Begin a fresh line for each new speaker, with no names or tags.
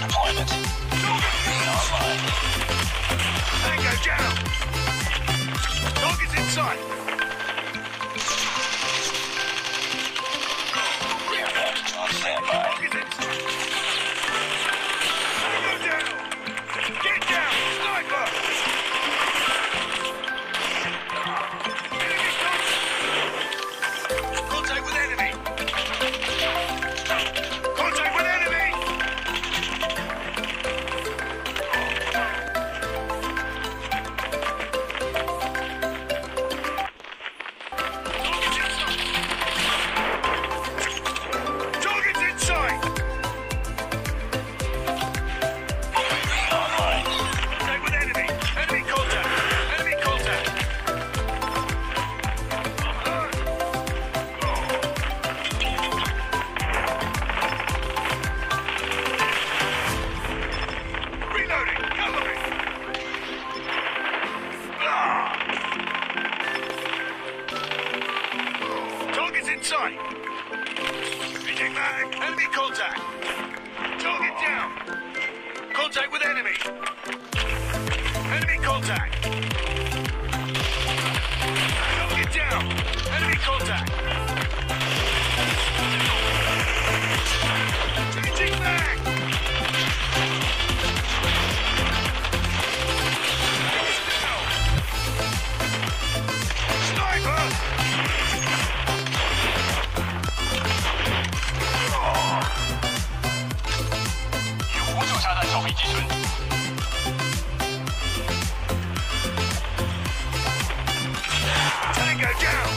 for deployment. Online.
Tango down! Target's in! sight. Reading mag. Enemy contact. Target down. Contact with enemy. Enemy contact. Target down. Enemy contact. down!